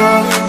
oh.